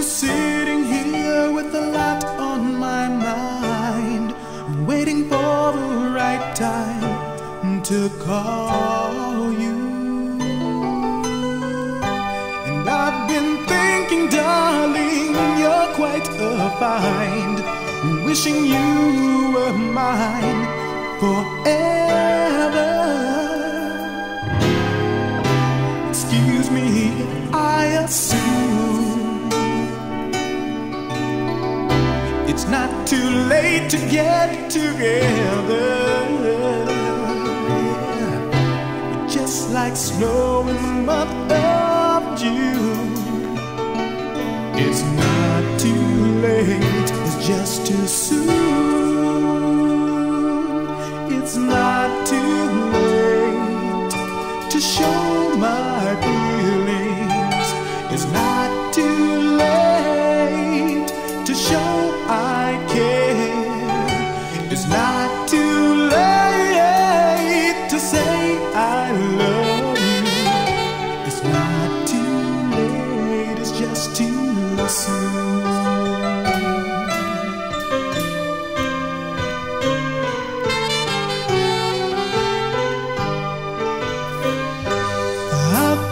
sitting here with a lot on my mind, waiting for the right time to call you. And I've been thinking, darling, you're quite a find, wishing you were mine forever. It's not too late to get together. Just like snow in the month of June. It's not too late, it's just too soon. It's not too late to show my feelings.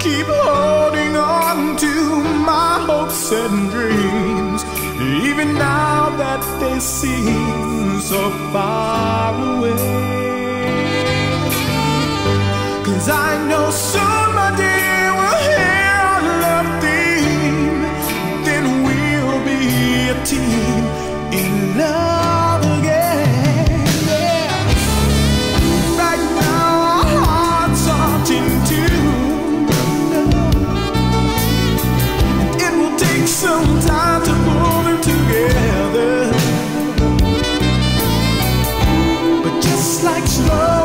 keep holding on to my hopes and dreams, even now that they seem so far away. Cause I know soon, my dear, we'll hear our love theme, then we'll be a team in love. like snow.